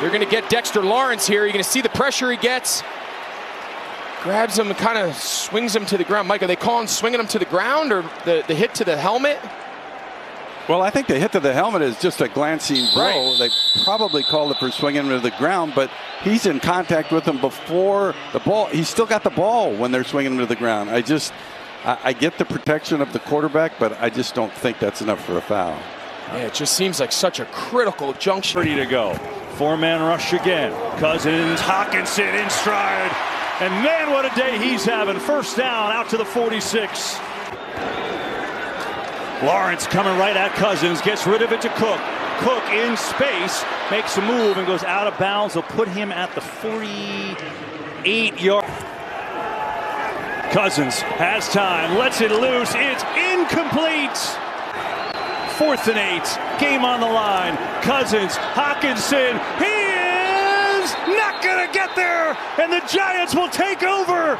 They're going to get Dexter Lawrence here. You're going to see the pressure he gets. Grabs him and kind of swings him to the ground. Mike, are they calling swinging him to the ground or the, the hit to the helmet? Well, I think the hit to the helmet is just a glancing blow. Right. They probably called it for swinging him to the ground, but he's in contact with him before the ball. He's still got the ball when they're swinging him to the ground. I just, I, I get the protection of the quarterback, but I just don't think that's enough for a foul. Yeah, it just seems like such a critical junction. Ready to go. Four man rush again. Cousins, Hockenson in stride. And man, what a day he's having. First down out to the 46. Lawrence coming right at Cousins, gets rid of it to Cook. Cook in space, makes a move and goes out of bounds. They'll put him at the 48 yard. Cousins has time, lets it loose. It's incomplete. Fourth and eight, game on the line. Cousins, Hockenson, he is not going to get there, and the Giants will take over.